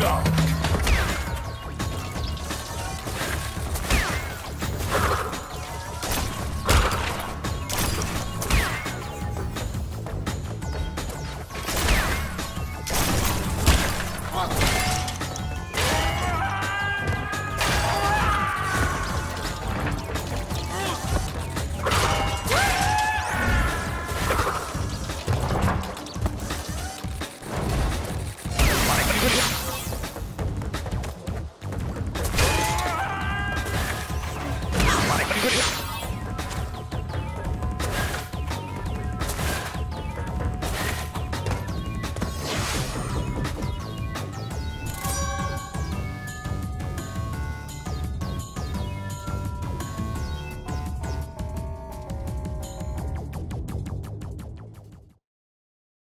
Yeah. Good.